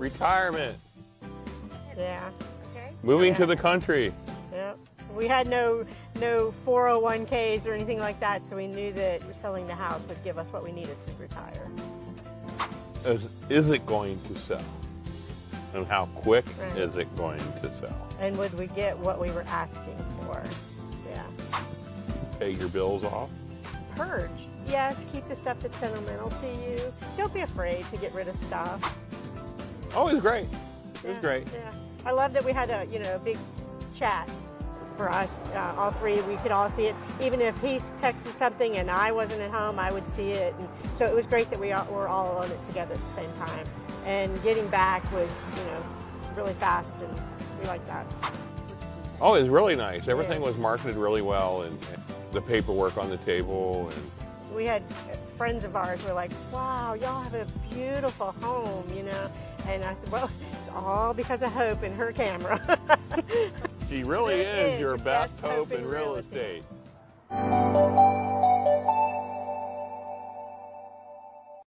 retirement, Yeah. Okay. moving to the country. Yep. We had no no 401ks or anything like that, so we knew that selling the house would give us what we needed to retire. Is, is it going to sell? And how quick Right. is it going to sell? And would we get what we were asking for? Yeah. Pay your bills off? Purge. Yes, keep the stuff that's sentimental to you. Don't be afraid to get rid of stuff. Oh, it was great. It was great. Yeah. I love that we had a you know a big chat for us, uh, all three. We could all see it. Even if he texted something and I wasn't at home, I would see it. And so it was great that we all, were all on it together at the same time. And getting back was you know really fast, and we liked that. Oh, it was really nice. Everything Yeah. was marketed really well, and and the paperwork on the table, and We had friends of ours were like, "Wow, y'all have a beautiful home," you know. And I said, "Well, it's all because of Hope and her camera." she really is is your best best hope hope in real estate. estate.